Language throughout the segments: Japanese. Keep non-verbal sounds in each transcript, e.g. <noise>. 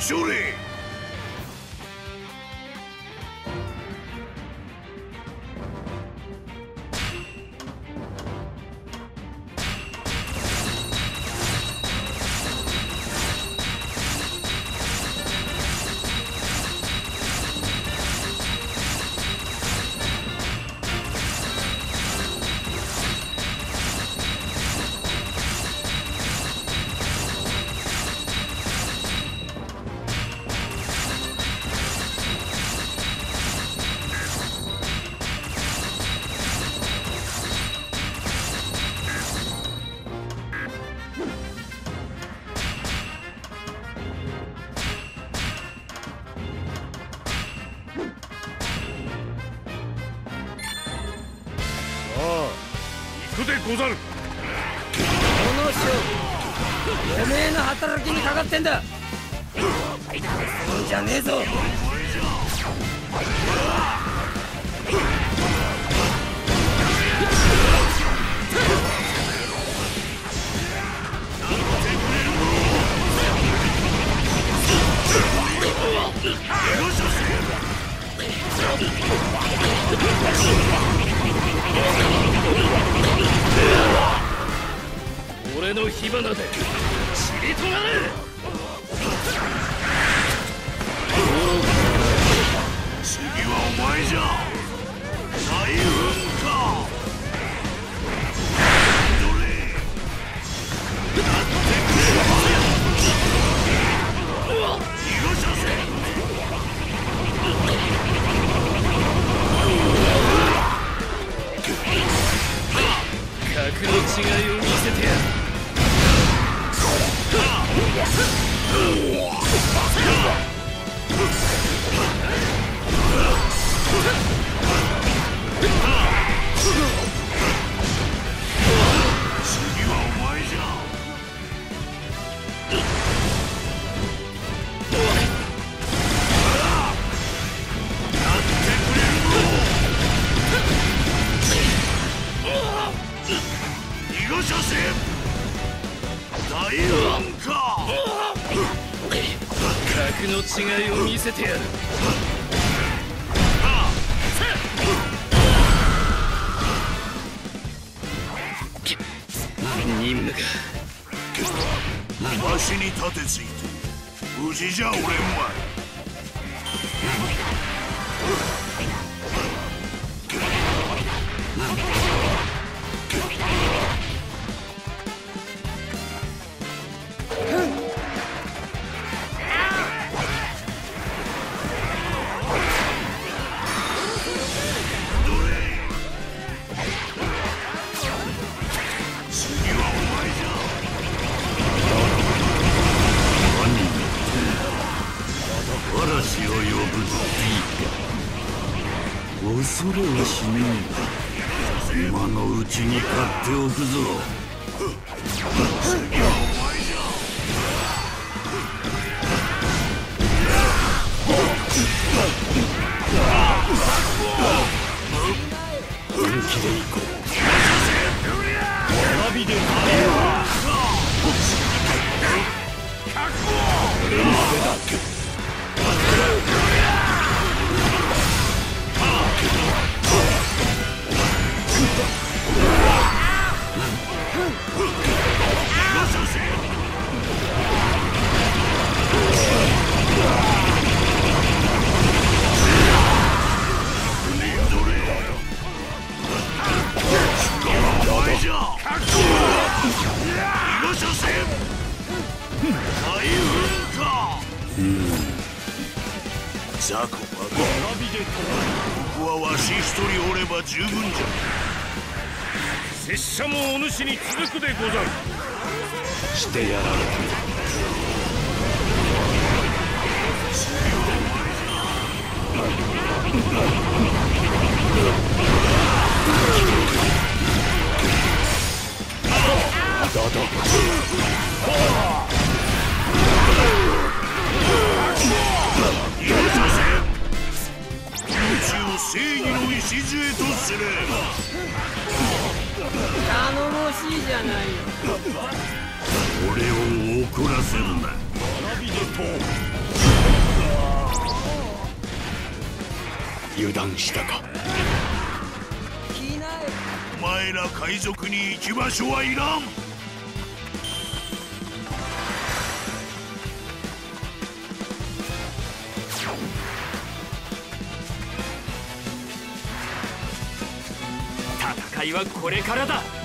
処れござる。この勝負おめえの働きにかかってんだ。そうじゃねえぞ <laughs> 俺の火花で散りとなれ。次はお前じゃ。大運違いを見せてやる。任務が。わしに立てついて。無事じゃおれんに買っておくぞ。本気で行こう。雑魚バカここはわし一人おれば十分じゃ拙者もお主に続くでござる。うしてやられた。逃断したか。お前ら海賊に行き場所はいらん。戦いはこれからだ。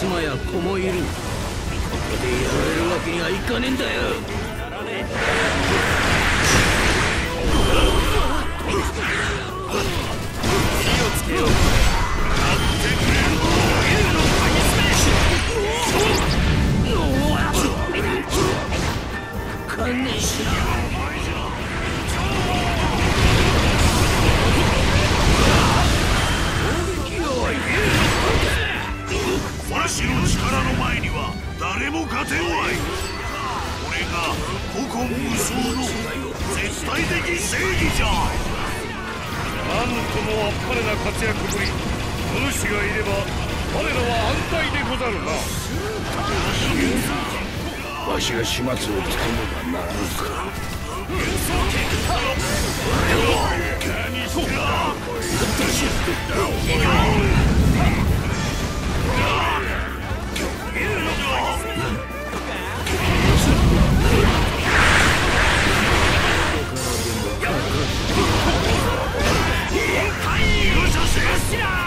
妻や子もいる。ここでやられるわけにはいかねえんだよ。火をつけよう観念しろわしが始末をつけねばならんかおっ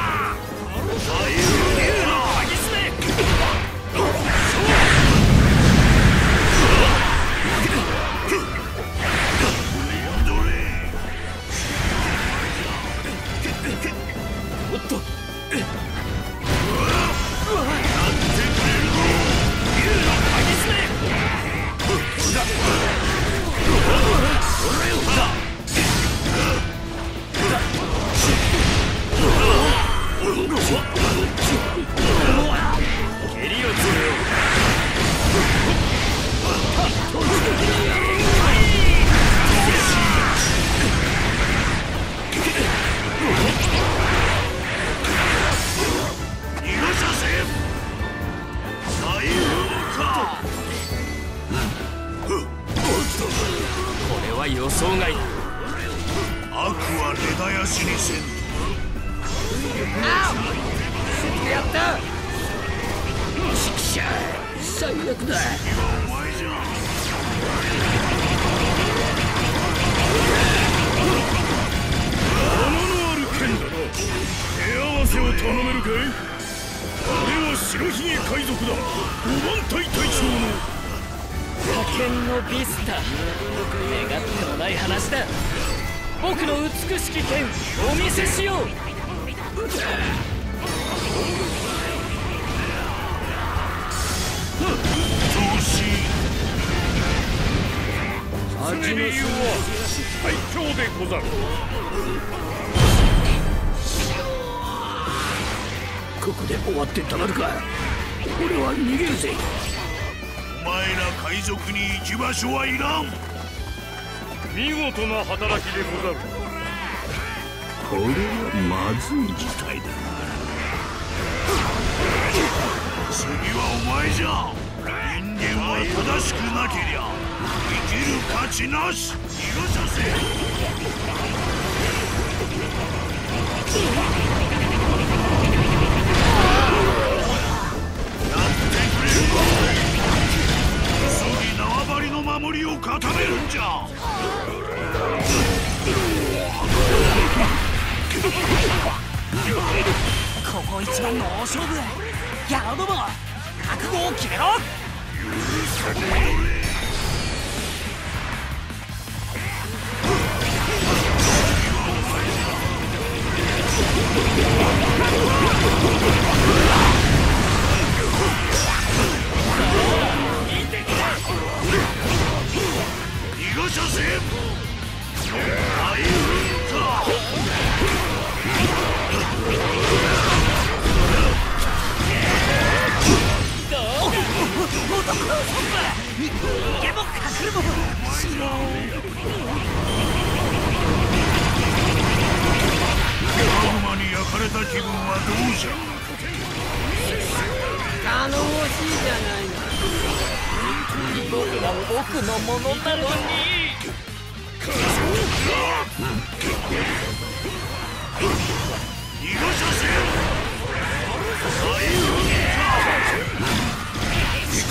予想外。だ悪は根絶やしにせん。やった。最悪だ。剣だな。手合わせを頼めるかい？俺は白ひげ海賊だ。五番隊隊長の派遣のビスタ願ってもない話だ。僕の美しき剣お見せしよう。調子その理由は最強でござるここで終わってたまるか俺は逃げるぜ前ら海賊に行き場所はいらん。見事な働きでござる。これはまずい事態だ。次はお前じゃ。人間は正しくなけりゃ生きる価値なし。逃がさせ守りを固めるんじゃ。う方一番の大勝負野郎ども覚悟を決めろ。逃がさせ大噴火マグマに焼かれた気分はどうじゃ頼もしいじゃないの。僕が僕のものなのに行こ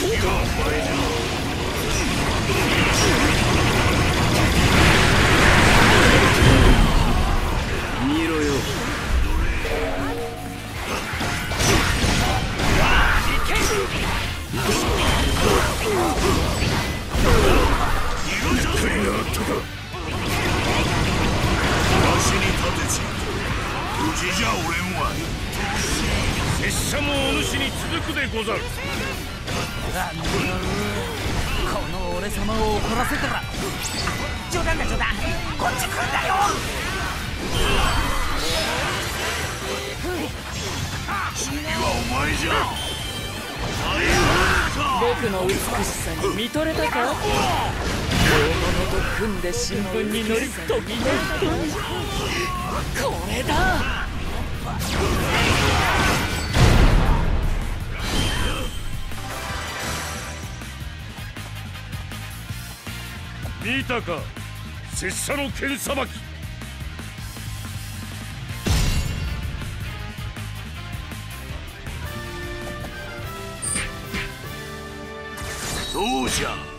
うかお前じゃ様を怒らせたら。冗談だ冗談。こっち来るんだよ。次はお前じゃ。僕の美しさに見とれたか？大物と組んで新聞に載り飛びこれだ見たか？拙者の剣さばき。どうじゃ？